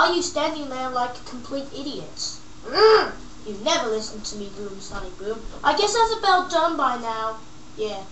Why are you standing there like complete idiots? Mm, you never listened to me, Boom Sonic Boom. I guess that's about done by now. Yeah.